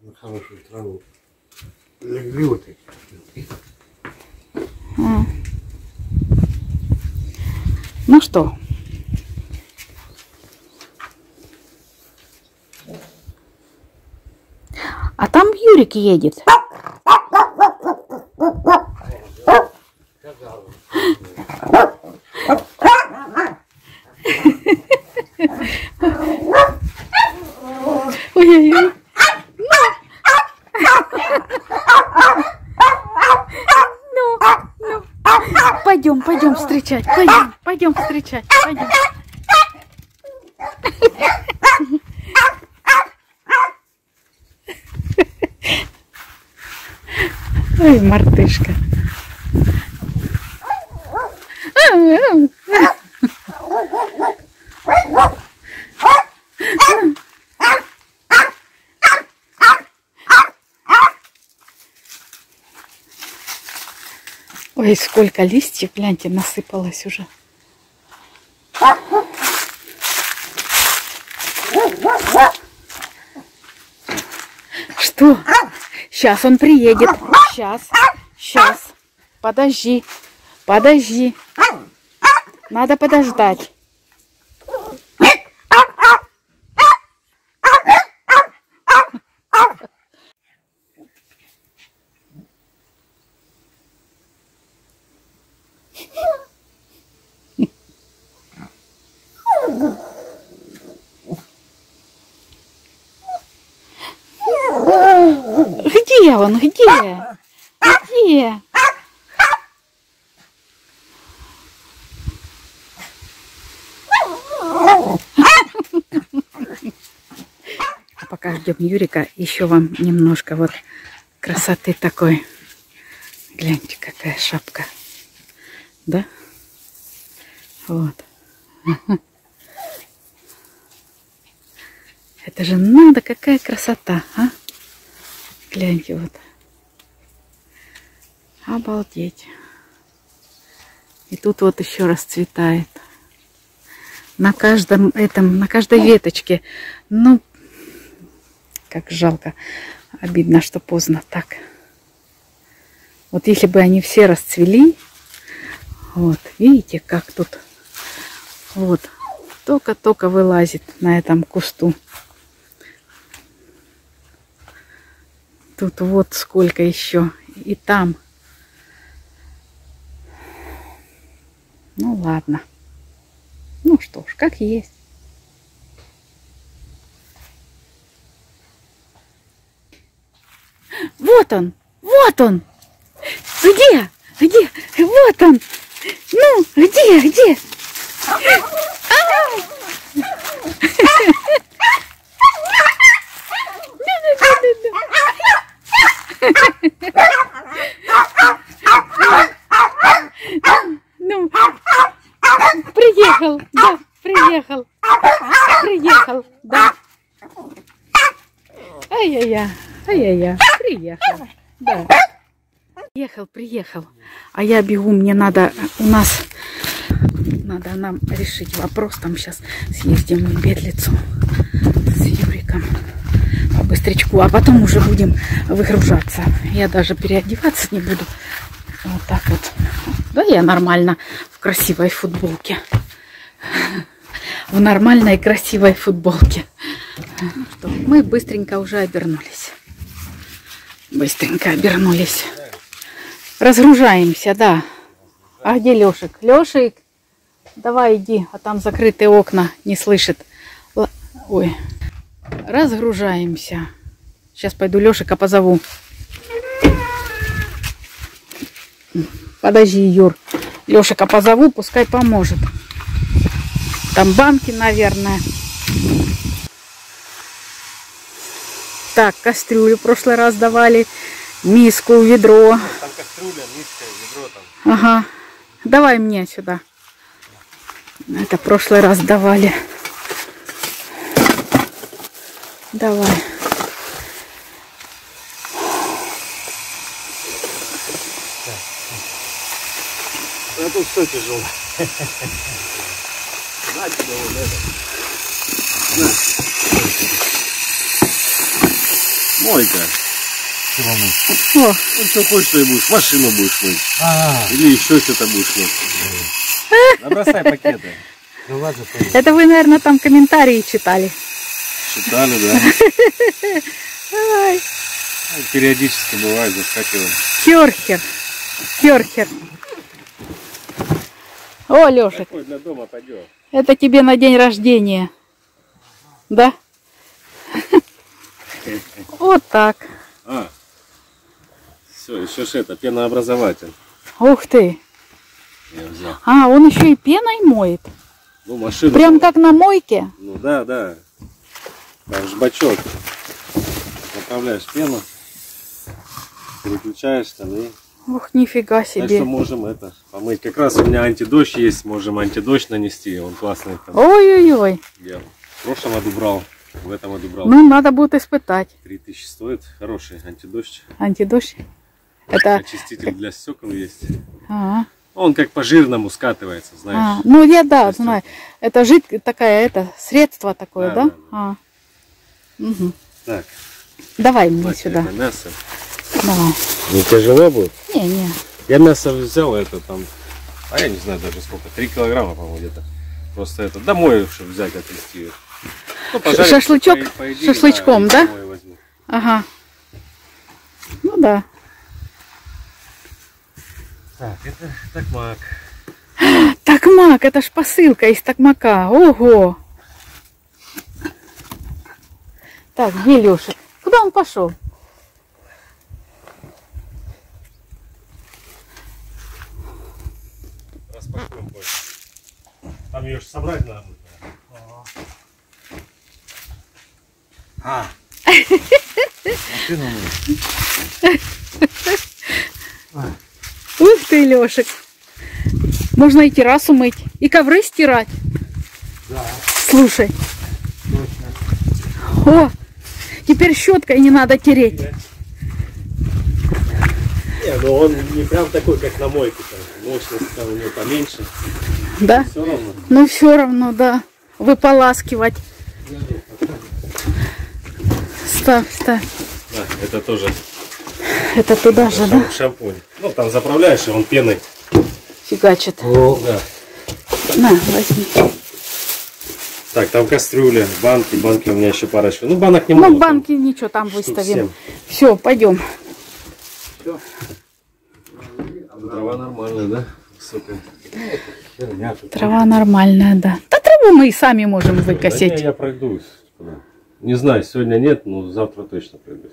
на хорошую траву. Легли вот эти. Ну что? А там Юрик едет. Ой-ой-ой. Ну, ну. Пойдем, пойдем встречать. Пойдем, встречать. Пойдем. Ой, мартышка. Ой, сколько листьев, гляньте, насыпалось уже. Что? Сейчас он приедет. Сейчас, сейчас. Подожди, подожди. Надо подождать. Он? Где? Где? А Пока ждем Юрика, еще вам немножко вот красоты такой. Гляньте, какая шапка. Да? Вот. Это же надо, какая красота, а? Гляньте вот. Обалдеть. И тут вот еще расцветает. На каждом этом, на каждой веточке. Ну, как жалко. Обидно, что поздно так. Вот если бы они все расцвели, вот, видите, как тут, вот, только-только вылазит на этом кусту. Тут вот сколько еще. И там. Ну ладно. Ну что ж, как есть. Вот он! Вот он! Где? Где? Вот он! Ну, где? Где? Ну, приехал, да, приехал, приехал, да. Ай-яй-яй, ай-яй-яй, приехал, да. Приехал, приехал. А я бегу, мне надо, у нас, надо нам решить вопрос. Там сейчас съездим в Бедлицу с Юриком по быстрячку, а потом уже будем выгружаться. Я даже переодеваться не буду. Вот так вот. Да, я нормально в красивой футболке. В нормальной красивой футболке. Ну что, мы быстренько уже обернулись. Быстренько обернулись. Разгружаемся, да. А где Лешик? Лешик, давай иди, а там закрытые окна, не слышит. Ой. Разгружаемся. Сейчас пойду Лешика позову. Подожди, Юр. Лешика позову, пускай поможет. Там банки, наверное. Так, кастрюлю в прошлый раз давали. Миску, ведро. Там кастрюля, миска, ведро там. Ага. Давай мне сюда. Это в прошлый раз давали. Давай. А тут все тяжело. На тебе вот это. Мойка. Чего мы? О, Ну, что хочешь, то и будешь. Машину будешь мыть. А, Или еще что-то будешь мыть. Набросай пакеты. ну ладно, пойдем. это вы, наверное, там комментарии читали. Читали, да? Ай, Ну, Периодически бывает, заскакиваем. Кёрхер. Кёрхер. О, Такой для дома пойдет. это тебе на день рождения. Да? Вот так. А. Все, еще ж это, пенообразователь. Ух ты. Я взял. А, он еще и пеной моет. Ну, машину. Прям как на мойке. Ну да, да. Там же бачок. Направляешь пену. Переключаешь там и... Ух, нифига Так что себе. можем это помыть. Как раз у меня антидождь есть, можем антидождь нанести. Он классный Ой-ой-ой. делал. В прошлом году брал, в этом году брал. Ну, надо будет испытать. 3000 стоит. Хороший антидождь. Антидождь. Это... Очиститель для стекол есть. А, Он как по жирному скатывается, а, знаешь. ну, я да, есть знаю. Это жидкое такая, это средство такое, Да, да? да, А. Мгм. Так, Давай мне значит, сюда. это мясо. Давай. Не тяжело будет? Не, не. Я мясо взял, это там, а я не знаю даже сколько, 3 килограмма, по-моему, где-то. Просто это домой, чтобы взять, отвезти. Ну, пожарить, шашлычок по- по идее, шашлычком, да? возьму. Ага. Ну да. Так, это такмак. Такмак, это ж посылка из такмака. Ого. Так, где Леша? Куда он пошел? Распакуем позже. Там ее же собрать надо. будет, наверное. А. Машину мы. Ух ты, Лешек. Можно и террасу мыть, и ковры стирать. Да, Слушай. точно. О, теперь щеткой не надо тереть. Не, ну он не прям такой, как на мойке. Там. Мощность там у него поменьше. Да? Все равно. Ну все равно, да. Выполаскивать. Ставь, ставь. Да, это тоже Это туда же, да? шам- шампунь. Ну, там заправляешь, и он пеной. Фигачит. О, да. На, возьми. Так, там кастрюля, банки, банки у меня еще парочка. Ну, банок немного. Ну, банки ничего, там штук выставим. семь. Все, пойдем. Трава нормальная, да? Высокая. Херня тут. Трава нормальная, да. Да траву мы и сами можем Да не, выкосить. я пройдусь. Не знаю, сегодня нет, но завтра точно пройдусь.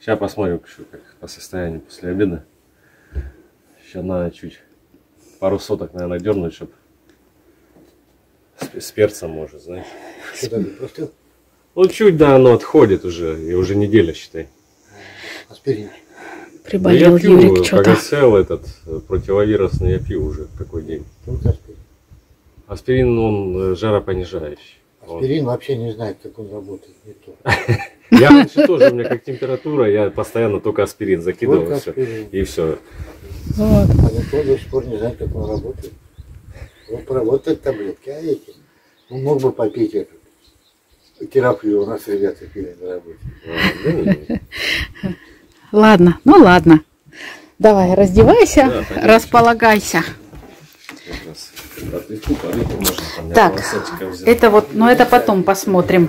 Сейчас посмотрим, как по состоянию после обеда. Сейчас надо чуть пару соток, наверное, дернуть, чтобы с, с перцем может, знаешь. Что ты простыл? Ну, чуть, да, оно отходит уже, и уже неделя, считай. Аспирин. Приболел Ну, я пью, Юрик что-то. Этот, э, противовирусный я пью уже какой день. Тут аспирин. Аспирин, он э, жаропонижающий. Он- Аспирин вообще не знает, как он работает. Не то. Я раньше тоже, у меня как температура, я постоянно только аспирин закидывал, Только всё, аспирин. и все. Вот. А никто до сих пор не знает, как он работает. Он поработает таблетки, а эти? Ну, мог бы попить этот. Терапию у нас ребята пили на работе. Ладно, ну ладно. Давай, раздевайся, Да, пойдем. располагайся. Так, Это вот, но это потом посмотрим.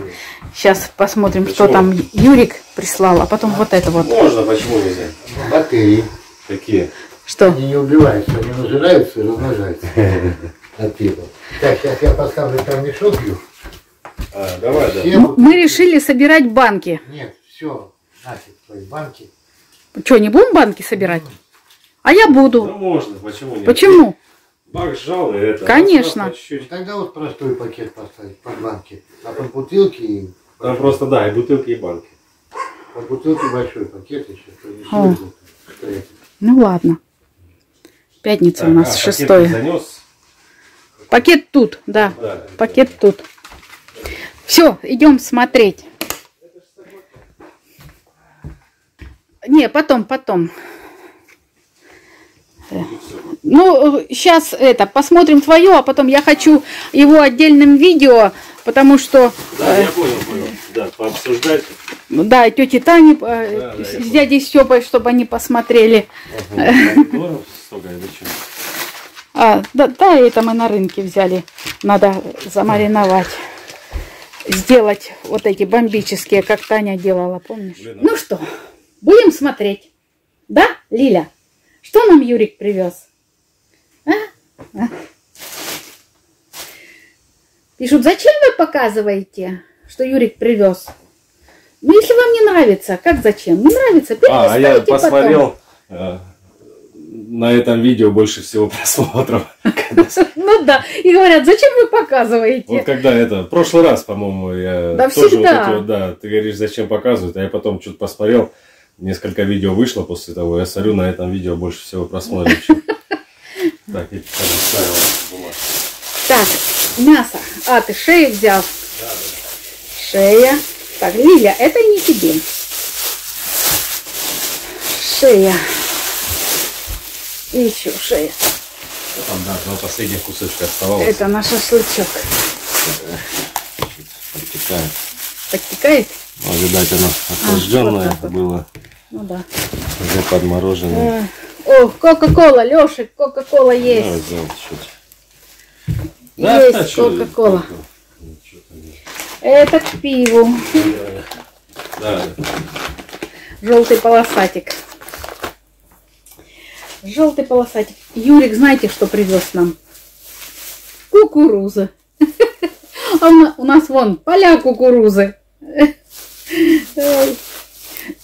Сейчас посмотрим, что Почему? там Юрик прислал, а потом вот это вот. Можно, почему нельзя? Бактерии. Какие? Что? Они не убиваются, они нажираются и размножаются. От пива. Так, сейчас я поставлю там мешок. А, давай, да. Мы решили собирать банки. Нет, все, нафиг твои банки. Что, не будем банки собирать? А я Ну, буду. можно, почему нет? Почему? Бак сжал, и это. Конечно. раз, по чуть-чуть. Тогда вот простой пакет поставить под банки. А под бутылки, и- Там просто, да, и бутылки, и банки. под бутылки большой пакет еще. О. Ну ладно. Пятница у Так, нас а, шестое. занес? Пакет тут, да. Да. Пакет тут. Все, идем смотреть. Не, потом, потом. Э, Ну, сейчас это, посмотрим твое, а потом я хочу его отдельным видео, потому что... Да, я понял, понял. Да, пообсуждать. Ну Да, и тети Тани э, Да, да, с дядей Степой, чтобы они посмотрели. Ага? А, да, да, это мы на рынке взяли. Надо замариновать. Сделать вот эти бомбические, как Таня делала, помнишь? Блин, а- Ну что, будем смотреть. Да, Лиля? Что нам Юрик привез? А? А? Пишут, зачем вы показываете, что Юрик привез? Ну, если вам не нравится, как зачем? Не нравится, А, а я посмотрел э, на этом видео больше всего просмотров. Ну да, и говорят, зачем вы показываете? Вот когда это, в прошлый раз, по-моему, я Да тоже всегда. вот эти вот, да, ты говоришь, зачем показывают, а я потом что-то посмотрел, несколько видео вышло после того, я смотрю, на этом видео больше всего просмотров. Так, я поставил бумажку. Так, мясо. А, ты шею взял. Шея. Так, Лиля, это не тебе. Шея. И еще шея. Там, да, два последних кусочка оставалось. Это на шашлычок. Подтекает. Подтекает? Ну, видать, оно охлажденное так вот. было, Ну да. уже подмороженное. О, Кока-кола, Лешик, Кока-кола есть. взял чуть. Есть а чё, Кока-кола. Это к пиву. Да, Желтый полосатик. Желтый полосатик. Юрик, знаете, что привез нам? Кукурузы. А у нас вон поля кукурузы.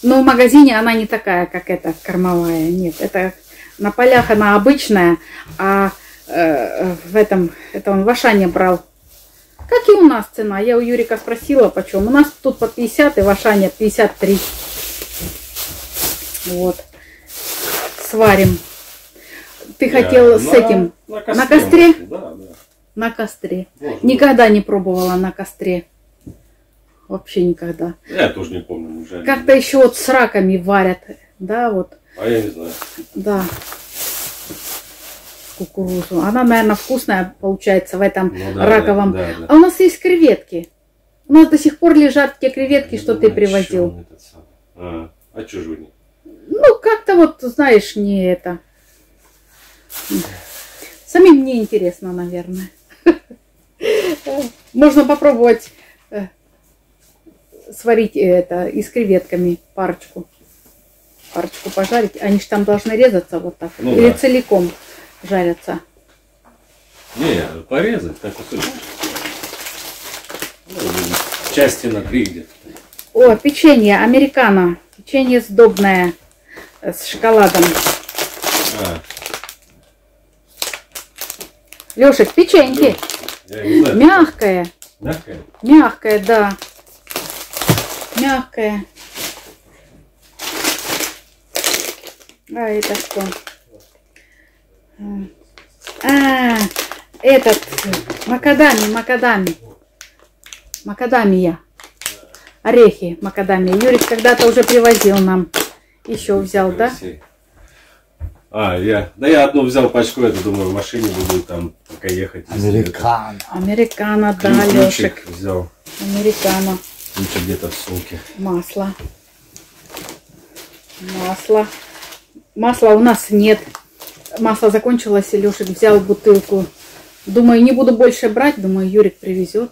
Но в магазине она не такая, как эта кормовая. Нет, это на полях она обычная, а э, в этом, это он в Ашане брал. Как и у нас цена. Я у Юрика спросила, почем. У нас тут по 50 и в Ашане 53. Вот. Сварим. Ты хотел с этим На на костре? Да, да. на костре. Можно. Никогда не пробовала на костре. Вообще никогда. Я тоже не помню. Как-то еще вот с раками варят. Да, вот. А я не знаю. Да. Кукурузу. Она, наверное, вкусная получается в этом Ну да, раковом. да, да, да. А у нас есть креветки. У нас до сих пор лежат те креветки, что ты Ну, привозил. чё он этот самый? А, а не? Ну, как-то вот, знаешь, не это. Самим мне интересно, наверное. Можно попробовать э, сварить это и с креветками парочку. Парочку пожарить. Они же там должны резаться вот так. Ну Или да. целиком жарятся. Не, порезать, так кусочек. Ну, части на три где-то. О, печенье американо. Печенье сдобное э, с шоколадом. А, Лешек, печеньки. знаю. Мягкое. Мягкое? Мягкое, да. Мягкое. А это что? А, этот макадами, макадами. Макадамия. Орехи макадамия. Юрик когда-то уже привозил нам. Еще взял, да? А, я, да я одну взял пачку, это думаю, в машине буду там пока ехать. Американо, это. да, Ключик Лешек. взял, Американо. ключик где-то в сумке. Масло. Масло. Масла у нас нет. Масло закончилось, и Лешек взял бутылку. Думаю, не буду больше брать. Думаю, Юрик привезет.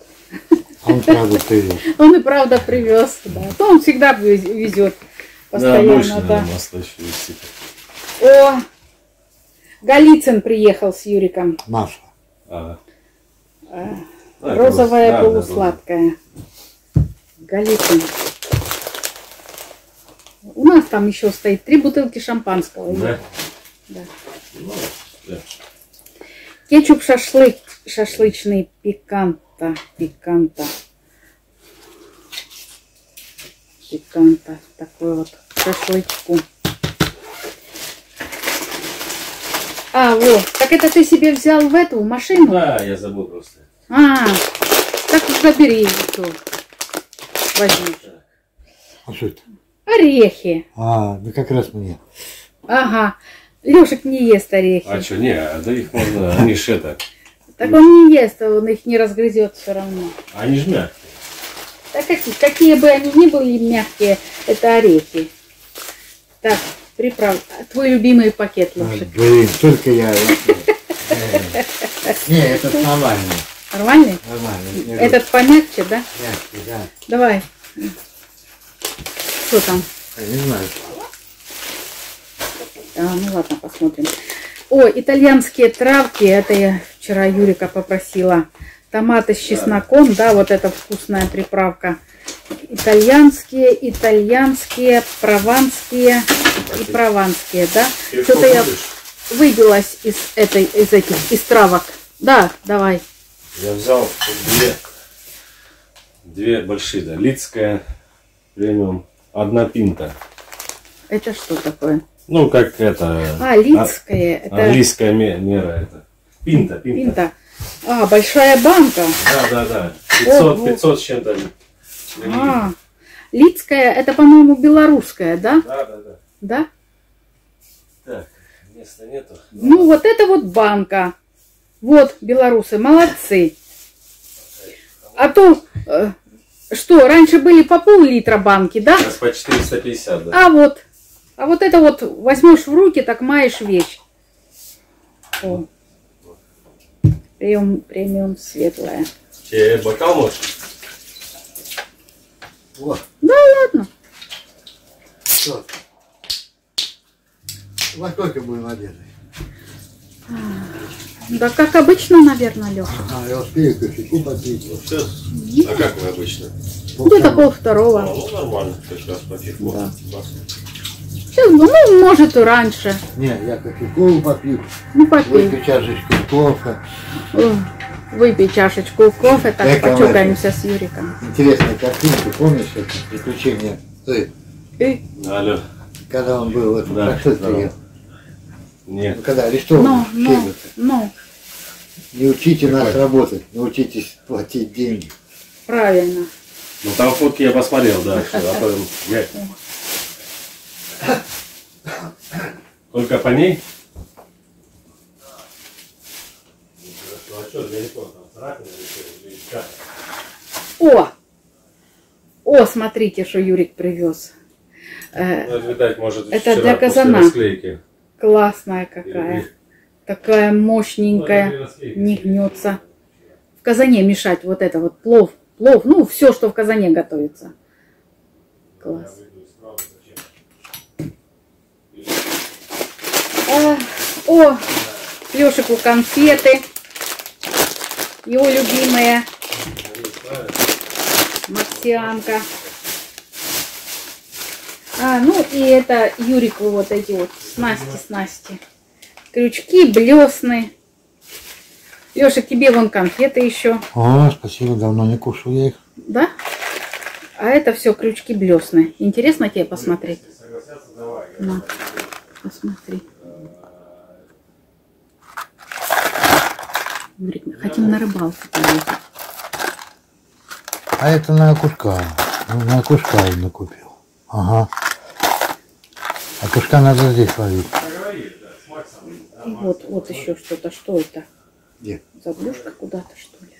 Он правда привез. Он и правда привез. Да. То он всегда вез- везет. да, Постоянно, да. наверное, масла еще висит. О, Голицын приехал с Юриком. Маша. А. А, А, это Розовая роз- да, да, полусладкая. Голицын. У нас там еще стоит три бутылки шампанского. Да. Да. Да. Кетчуп шашлык, шашлычный пиканта, пиканта. Пиканта, такой вот шашлычку. А, вот, так это ты себе взял в эту машину? Да, я забыл просто. А, так забери всё. Возьми. А что это? Орехи. А, ну как раз мне. Ага. Лешек не ест орехи. А что, не, а, да их можно, они ж это, Так он не ест, он их не разгрызет все равно. они ж мягкие. Да какие, какие бы они ни были мягкие, это орехи. Так, приправ. Твой любимый пакет, А, Лешек. Блин, только я... Э, Не, это нормально. Нормальный? Нормально. не Этот помягче, да? мягкий, да. Давай. Что там? Я не знаю. А, ну ладно, посмотрим. О, итальянские травки. Это я вчера Юрика попросила. Томаты с чесноком, да, вот эта вкусная приправка. Итальянские, итальянские, прованские и прованские, да. Что-то я выбилась из этой, из этих, из травок. Да, давай. Я взял две, две большие, да, Лицкая премиум, одна пинта. Это что такое? Ну, как это... А, лицкое. Это Английская ме- мера это. Пинта, пинта. пинта. А, большая банка. Да, да, да. 500, Ого. 500 с чем-то. А, лицкая, это, по-моему, белорусская, да? Да, да, да. Да? Так, места нету. Ну, вот это вот банка. Вот, белорусы, молодцы. А то, э, что, раньше были по пол-литра банки, да? Сейчас по 450, да. А вот, а вот это вот возьмешь в руки, так маешь вещь. О. Премиум, премиум светлая. Тебе бокал можешь? Вот, Да ладно. что? Во сколько будем одеты? Да как обычно, наверное, Леша. А, я успею кофейку попить. Вот. Сейчас. А как вы обычно? Где-то пол А, второго. ну нормально, как раз по. Да. Сейчас, ну, может и раньше. Не, я кофейку попью, Ну, попей. выпью чашечку кофе. Выпей чашечку кофе, так Эко почукаемся с Юриком. Интересная картинка, помнишь это приключение? Э, И, Алло. когда он был в этом Да, здорово. приехал. Нет. Ну, когда арестован, ну, ну, Кегельса. ну, Не учите нас Какой? работать, научитесь платить деньги. правильно. Ну там фотки я посмотрел, да. что, а то я- Только по ней? Ну или или? О! О, смотрите, что Юрик привез. Э, Ну, видать, может, Это для казана. классная Или- какая. Такая Ну, это мощненькая. расклейки. Не гнется. В казане мешать вот это вот плов. Плов, ну, все, что в казане готовится. Класс. А, о, Лешику конфеты. Его любимые. Марсианка. А, ну и это Юрику вот эти вот снасти, снасти. Крючки, блесны. Лешик, тебе вон конфеты еще, О, спасибо, давно не кушал я их. да? А это все крючки, блесны. Интересно тебе посмотреть? На, посмотри. Мы хотим на рыбалку поехать. А это на окушка. Ну, на окушка он накупил. Ага. Окушка надо здесь ловить. И вот, вот еще что-то. Что это? Где? Заглушка куда-то, что ли?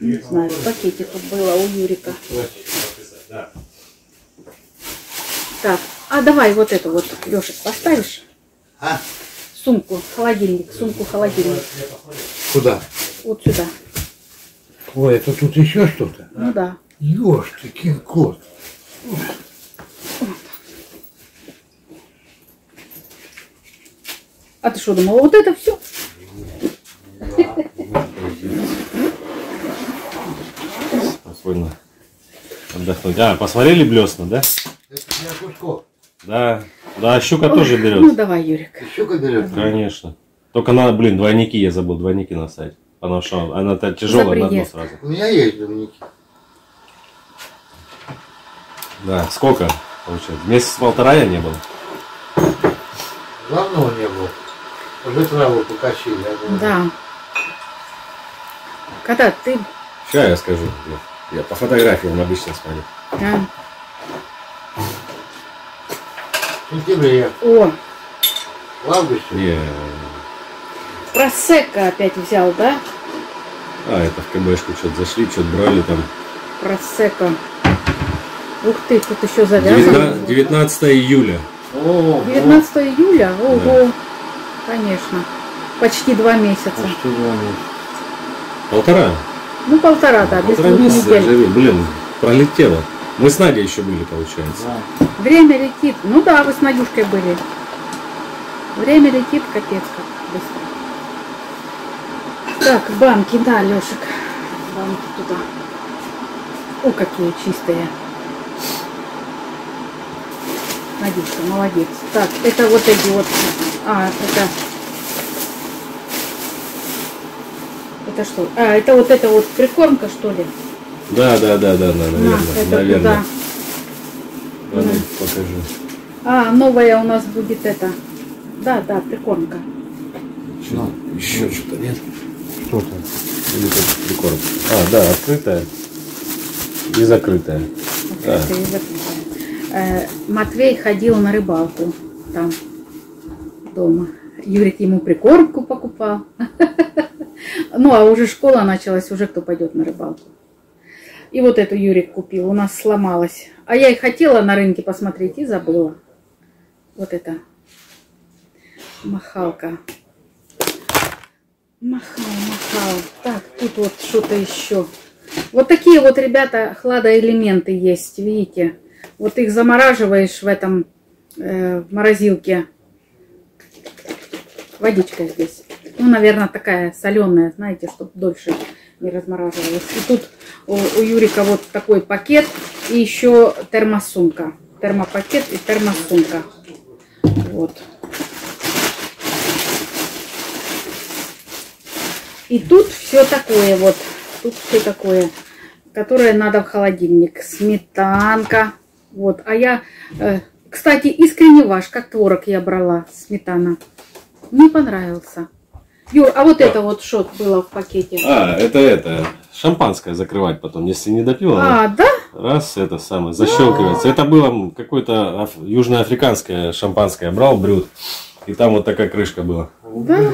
Не знаю, в пакете тут было у Юрика. Так, а давай вот эту вот, Лешек, поставишь? А? Сумку, холодильник, сумку, холодильник. Куда? Вот сюда. Ой, это тут еще что-то? Ну да. Ёж ты, кинг-кот. А ты что думала, вот это все? Спокойно отдохнуть. А, посмотрели блесна, да? Это для окушков. Да. Да, щука тоже Ну берет. давай, Юрик. Щука берет? Конечно. Только надо, блин, двойники я забыл, двойники наставить. Потому что она-то тяжелая на дно сразу. У меня есть доминики. Да, сколько получается? Месяц-полтора я не был. Давно не было. Уже траву думаю. Да. Когда ты... Сейчас я скажу. Я по фотографиям обычно смотрю. а, сентябре, О, в августе. Не, просека опять взял, да? А, это в КБшку что-то зашли, что-то брали там. Просека. Ух ты, тут еще завязано. 19, 19 июля. О, 19 июля? Ого. Конечно. Почти два месяца. Почти два месяца. Полтора. Ну, полтора, да, без Полтора месяца. Блин, пролетело. Мы с Надей еще были, получается. Да. Время летит. Ну да, вы с Надюшкой были. Время летит, капец как быстро. Так, банки, да, Лешек. Банки туда. О, какие чистые. Надюшка, молодец. Так, это вот эти вот. А, это... Это что? А, это вот это вот прикормка, что ли? Да, да, да, да, да, наверное. На, это наверное. туда. А ну, Мгм. покажи. А, новая у нас будет это. Да, да, прикормка. Что? Еще что-то нет? Что там? Или только прикорм? А, да, открытая и закрытая. Да. Это и закрытая. Э, Матвей ходил на рыбалку там дома. Юрик ему прикормку покупал. Ну, а уже школа началась, уже кто пойдет на рыбалку. И вот эту Юрик купил, у нас сломалась. А я и хотела на рынке посмотреть и забыла. Вот это махалка. Махал, махал. Так, тут вот что-то еще. Вот такие вот, ребята, хладоэлементы есть, видите. Вот их замораживаешь в этом, э, в морозилке. Водичка здесь. Ну, наверное, такая соленая, знаете, чтобы дольше не размораживалась. И тут у, Юрика вот такой пакет и еще термосумка. Термопакет и термосумка. Вот. И тут все такое вот. Тут все такое, которое надо в холодильник. Сметанка. Вот. А я, э, кстати, искренне ваш, как творог я брала, сметана. Не понравился. Юр, а вот это вот что было в пакете? А, это это. Шампанское закрывать потом. Если не допила, А, да? раз это самое, защелкивается. Это было какое-то аф- южноафриканское шампанское. Брал брют. И там вот такая крышка была. Да.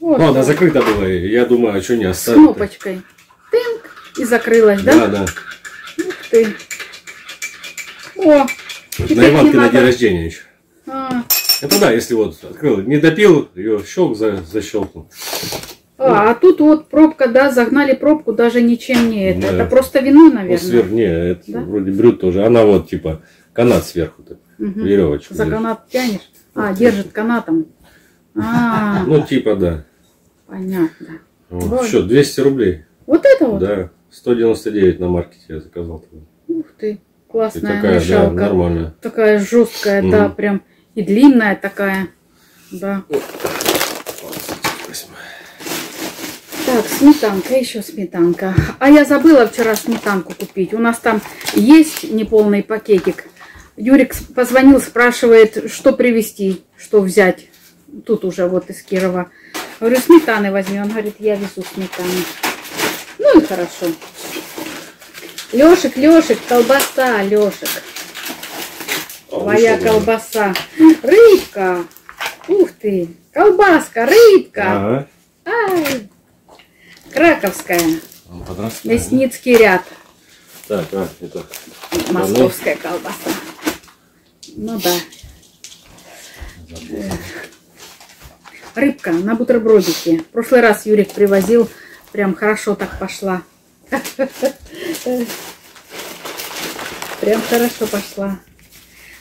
Вот. Ну, она закрыта была. и Я думаю, а что не С оставить? кнопочкой. Тынк. И закрылась, Да, да? да. Ух ты. О, На Иванке на день рождения еще. А, Это да, если вот открыл, не допил, ее щелк за, защелкнул. а, а тут вот пробка, да, загнали пробку даже ничем не это. Да. Это просто вино, Вот наверное. сверх, не, это Да? вроде брют тоже. Она вот типа канат сверху, так, Мгм. веревочку. За держит. канат тянешь? А, держит канатом. А, Ну, типа, да. понятно. Вот. Вот. Что, 200 рублей? Вот это вот? Да. 199 на маркете я заказал. Ух ты, И классная такая, да, мешалка. нормальная. такая жесткая, да, Мгм. прям и длинная такая. Да. Так, сметанка, еще сметанка. А я забыла вчера сметанку купить. У нас там есть неполный пакетик. Юрик позвонил, спрашивает, что привезти, что взять. Тут уже вот из Кирова. Говорю, сметаны возьми. Он говорит, я везу сметану. Ну и хорошо. Лешек, Лешек, колбаса, Лешек. А, Твоя колбаса. Рыбка. Ух ты. Колбаска, рыбка. Ага. Ай. Краковская. Мясницкий ряд. Так, а, это... Московская колбаса. Ну да. Рыбка на бутербродике. В прошлый раз Юрик привозил. Прям хорошо так пошла. Прям хорошо пошла.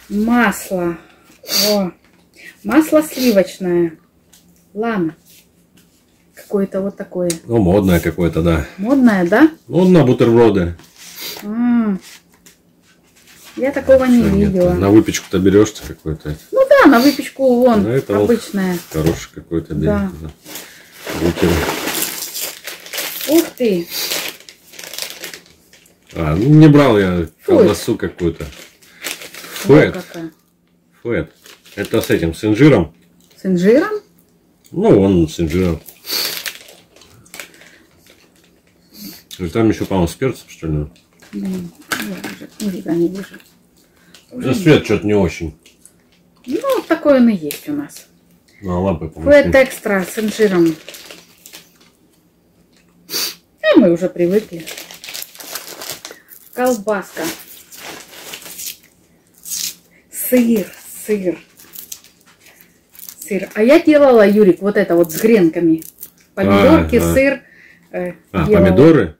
Масло. О, масло сливочное. Лана. Какое-то вот такое. Ну, модное какое-то, да. Модное, да? Ну, на бутерброды. М. Я такого не нет, видела. На выпечку-то берешь какой-то Ну да, на выпечку вон, Ну, это вот. обычная. хороший какой-то да. Бутер. Ух ты. А, ну не брал я колбасу какую-то. Фэт. какая. Фэт. Это с этим, с инжиром. С инжиром? Ну, он с инжиром. И там еще, по-моему, с перцем, что ли. Блин, я уже нифига не вижу. За свет что-то не очень. Ну, вот такой он и есть у нас. На лампы, по-моему. экстра с инжиром. мы уже привыкли. Колбаска. Сыр, сыр. Сыр. А я делала, Юрик, вот это вот с гренками. Помидорки, Ага. сыр. э, А, делала. помидоры?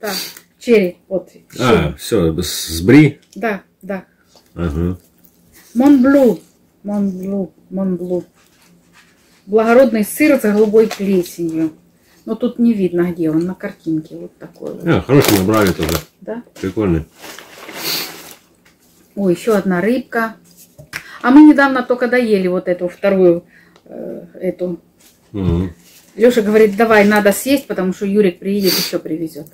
Да, черри. Вот. А, все, с бри. Да, да. Ага. Монблю. Монблю. Монблю. Благородный сыр с голубой плесенью. Но тут не видно, где он, на картинке. Вот такой вот. А, хороший набрали тоже. Да? Прикольный. О, еще одна рыбка. А мы недавно только доели вот эту вторую, э, эту. Мгм. Леша говорит, давай, надо съесть, потому что Юрик приедет, еще привезет.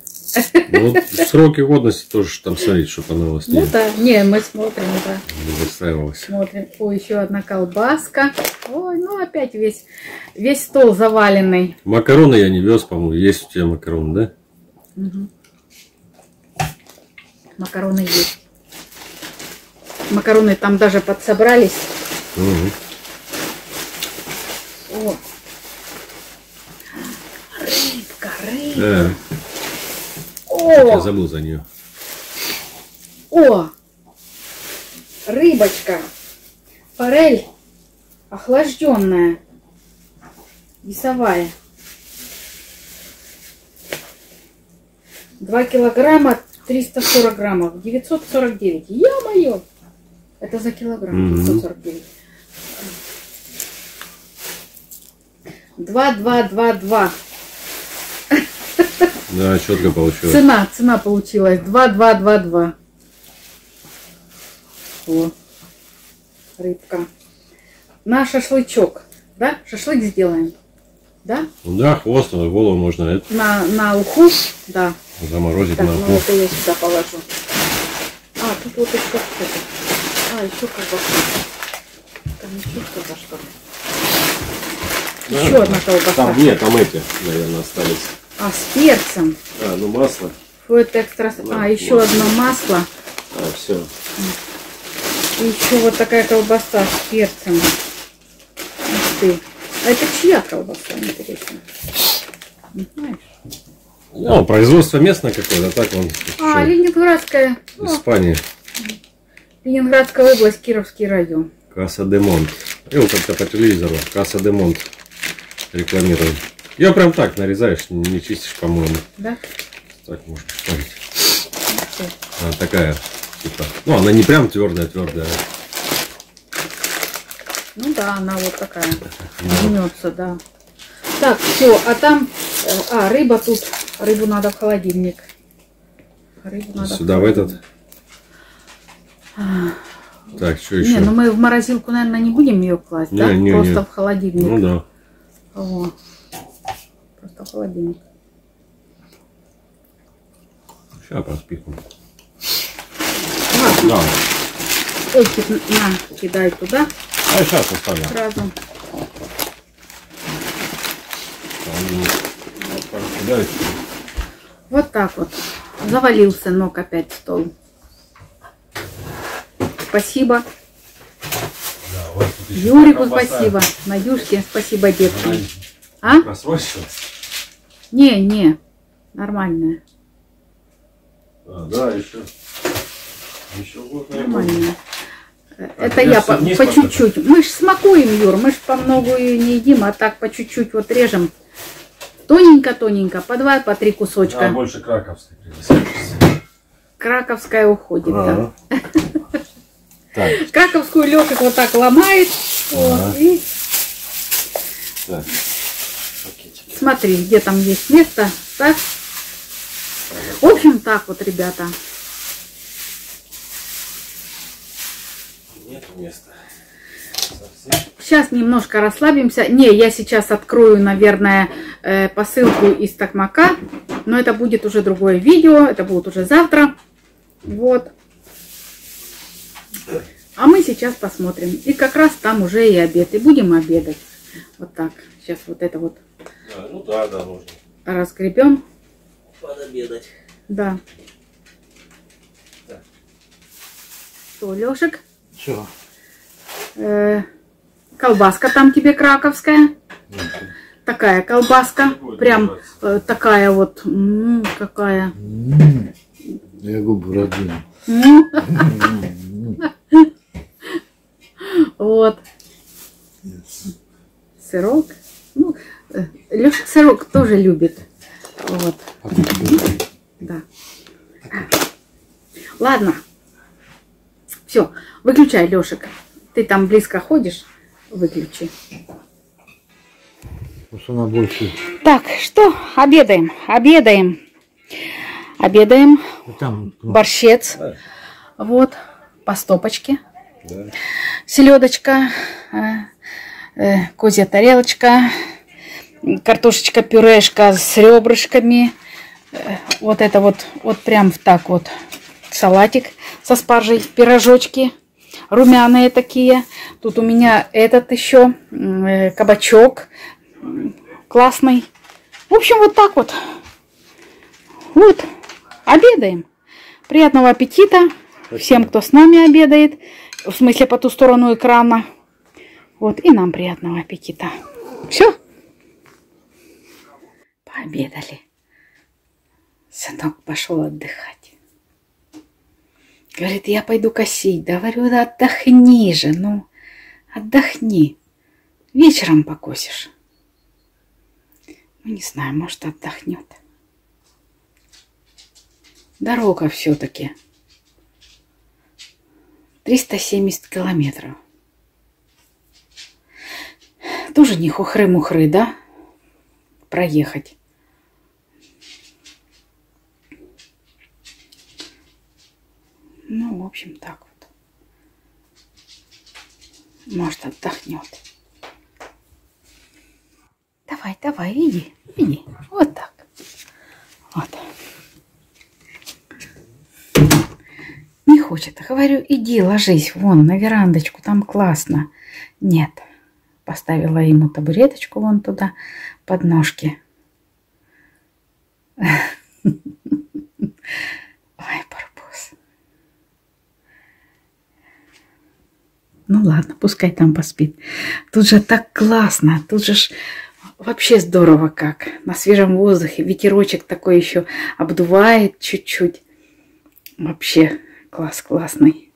Ну, вот сроки годности тоже там смотреть, чтобы она у вас не, Ну да, не, мы смотрим, да, не выстраивалась. смотрим. О, еще одна колбаска. Ой, ну опять весь, весь стол заваленный. Макароны я не вез, по-моему. Есть у тебя макароны, да? Мгм. Макароны есть. Макароны там даже подсобрались. Мгм. О. Рыбка, рыбка. Я О, забыл за нее. о, рыбочка, форель охлажденная, весовая. Два килограмма 340 граммов, 949. Ё-моё! Это за килограмм, Мгм. 949. Два, два, два, два. Да, четко получилось. Цена, цена получилась 2222. О, рыбка. На шашлычок, да? Шашлык сделаем, да? Ну да, хвост, голову можно это, На, на уху, да. заморозить Так, на ну уху. это я сюда положу. А, тут вот еще что-то. А, еще колбаса. Там еще что-то что Да. Еще одна колбаса. Там, нет, там эти, наверное, остались. А, с перцем. А, ну масло. Фу, это экстра... Да, А, еще вот. одно масло. А, все. И еще вот такая колбаса с перцем. Ух ты. А это чья колбаса, интересно? Не знаешь? Ну, производство местное какое-то, так он А, Ленинградская. Испания. Ленинградская область, Кировский район. Касса де Монт. Я вот как-то по телевизору. Касса де Монт рекламируем. Ее прям так нарезаешь, не чистишь, по-моему. Да? Так можно ты. Она такая, типа. Ну, она не прям твердая, твердая. Ну да, она вот такая. Жмется, да. Так, все, а там... э, А, рыба тут. Рыбу надо в холодильник. Рыбу надо Сюда в холодильник. этот. Так, что Не, еще? ну мы в морозилку, наверное, не будем ее класть, Не, да? не, Просто не. в холодильник. Ну да. О, просто в холодильник. Сейчас поспихну. Ладно, Да. ки- на, кидай туда А сейчас поставлю. сразу. Вот так вот. Завалился ног опять стол. Спасибо. Юрику спасибо. Надюшке спасибо, детки. А? Не, не. Нормальная. А, да, еще. Еще вот Нормальная. Это теперь я по, по чуть-чуть. Мы ж смакуем, Юр, мы ж по многую не едим, а так по чуть-чуть вот режем. Тоненько-тоненько, по два, по три Да, кусочка. больше краковской. Краковская уходит, да. Так, Краковскую Лешек вот так ломает. Ага. и так. Пакетики. смотри, где там есть место. Так. В общем, так вот, ребята. Нет места. Совсем. Сейчас немножко расслабимся. Не, я сейчас открою, наверное, э, посылку из Токмака. Но это будет уже другое видео. Это будет уже завтра. Вот. А мы сейчас посмотрим. И как раз там уже и обед. И будем обедать. Вот так. Сейчас вот это вот Да, ну да, да, нужно. разгребем. Подобедать. Да. Что, Лешек? Все. Э, колбаска там тебе краковская. такая колбаска. Прям э, такая вот, м, какая. М, Я губы родину. Вот. Сырок. Ну, Леша сырок тоже любит. Вот, да. Ладно. Все, выключай, Лешек. Ты там близко ходишь, выключи. Что она больше. Так, что? Обедаем, обедаем. Обедаем. Там ну, Борщец. Вот, по стопочке. Да. Селедочка, э, э, козья тарелочка, картошечка пюрешка с ребрышками. Э, Вот это вот, вот прям так вот салатик со спаржей, пирожочки румяные такие. Тут у меня этот еще э, кабачок классный. В общем, вот так вот. Вот, обедаем. Приятного аппетита всем, кто с нами обедает. В смысле, по ту сторону экрана. Вот, и нам приятного аппетита. Все. Пообедали. Сынок пошел отдыхать. Говорит, я пойду косить. Да говорю, да отдохни же, ну, отдохни. Вечером покосишь. Ну, не знаю, может, отдохнет. Дорога все-таки. 370 километров. Тоже не хухры-мухры, да? Проехать. Ну, в общем, так вот. Может, отдохнет. Давай, давай, иди, иди. Вот так. Вот. Хочет. Говорю, иди, ложись вон на верандочку, там классно. Нет. Поставила ему табуреточку вон туда, под ножки. Ой, барбос. Ну ладно, пускай там поспит. Тут же так классно, тут же ж вообще здорово как. На свежем воздухе, ветерочек такой еще обдувает чуть-чуть. Вообще класс классный.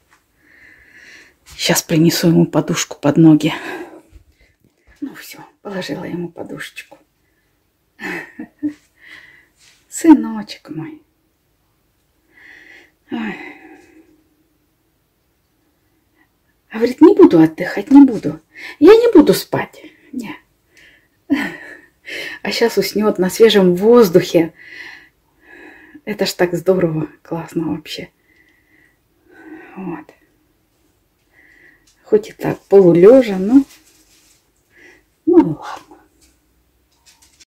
Сейчас принесу ему подушку под ноги. Ну все, положила ему подушечку. Сыночек мой. Ой. Говорит, не буду отдыхать, не буду. Я не буду спать. Не. А сейчас уснет на свежем воздухе. Это ж так здорово, классно вообще. Вот. Хоть и так полулежа, но... Ну ладно.